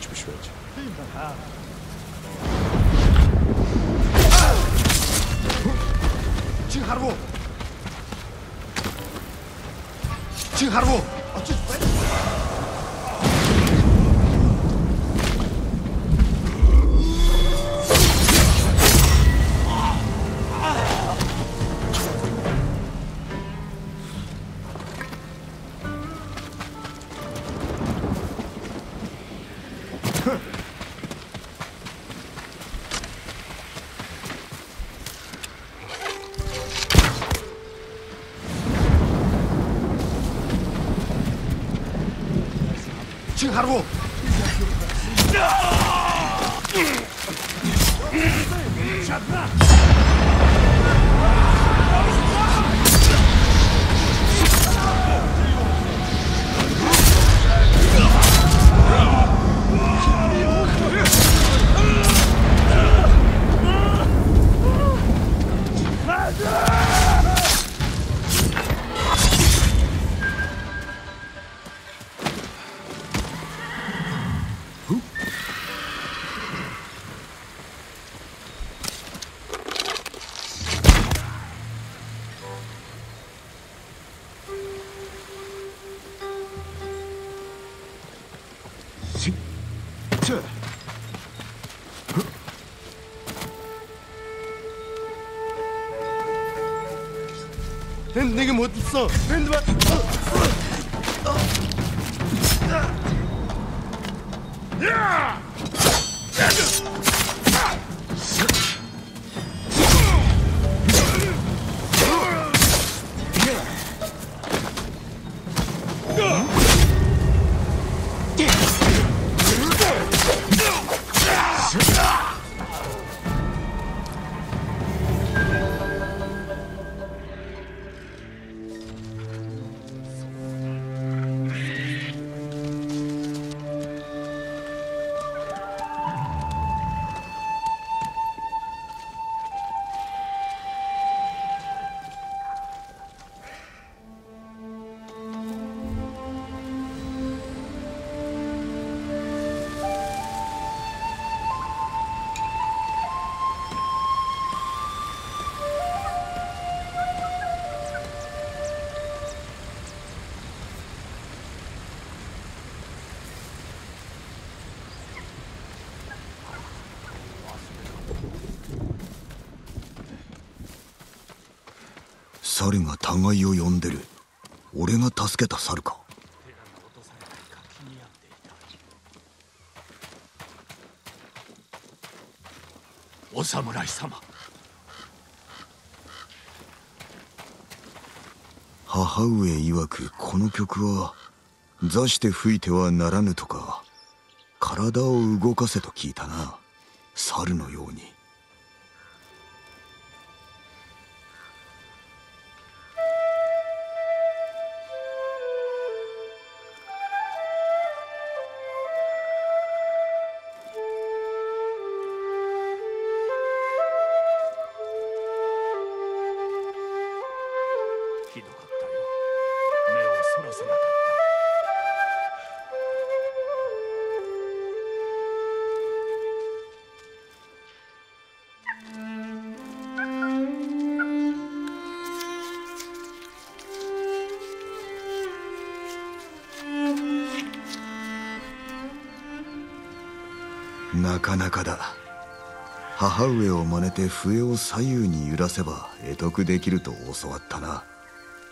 Hiçbir şey olacak. Тийм байна. Чи харав уу? Чи харав уу? Очиж байна. Huh. harwo! Żadna! 트 밴드 어? 내게 못 있어. 밴드만. 어, 어, 야! 猿が互いを呼んでる。俺が助けた猿か。お侍様。母上曰くこの曲は座して吹いてはならぬとか体を動かせと聞いたな。猿のようになかなかだ。母上を真似て笛を左右に揺らせば得得できると教わったな。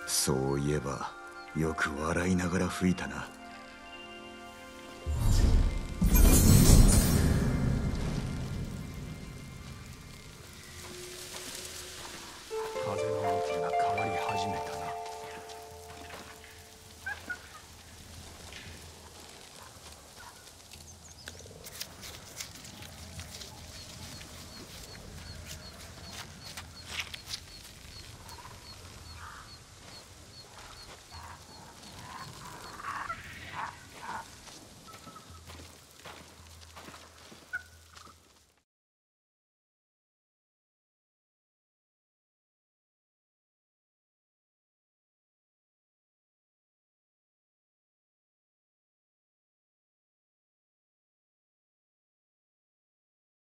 そういえばよく笑いながら吹いたな。